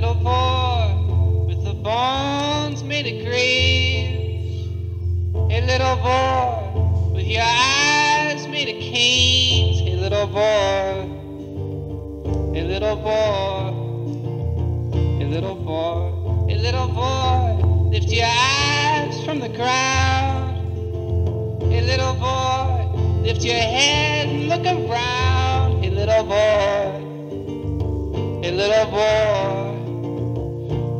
little boy with the bones made of graves. Hey, little boy with your eyes made of canes. Hey, little boy. Hey, little boy. Hey, little boy. Hey, little boy. Lift your eyes from the ground. Hey, little boy. Lift your head.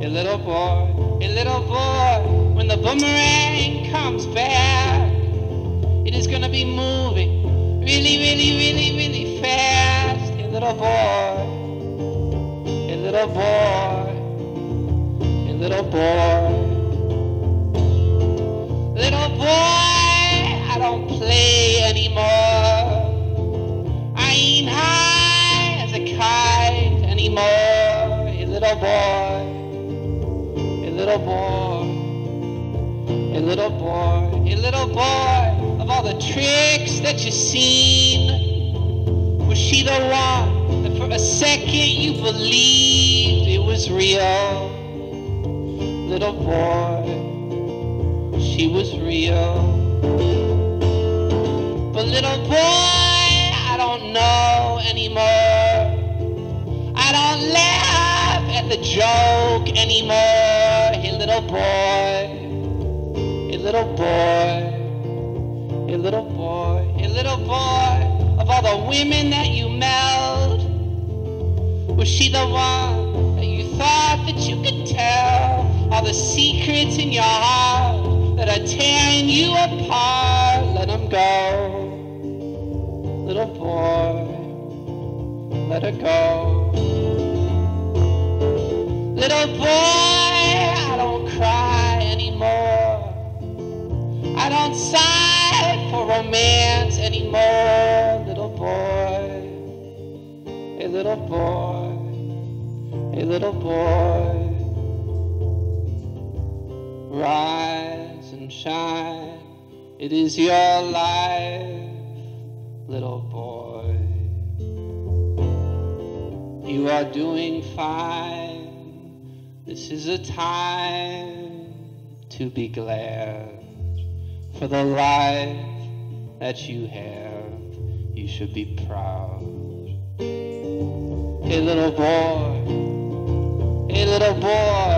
Hey, little boy. Hey, little boy, when the boomerang comes back, it is gonna be moving really, really, really, really fast. Hey, little boy. Hey, little boy. Hey, little boy. Little boy, I don't play anymore. I ain't high as a kite anymore. Hey, little boy. Little boy. Hey, little boy. Hey, little boy. Of all the tricks that you've seen, was she the one that for a second you believed it was real? Little boy she was real. But little boy, I don't know anymore. I don't laugh at the joke anymore. Little boy. Hey, little boy. Hey, little boy. Hey, little boy. Of all the women that you meld, was she the one that you thought that you could tell all the secrets in your heart that are tearing you apart? Let them go. Little boy, let her go. Little boy, Sigh for romance anymore. Little boy, a little boy, a little boy. Rise and shine, it is your life, little boy. You are doing fine. This is a time to be glad for the life that you have. You should be proud. Hey, little boy. Hey, little boy.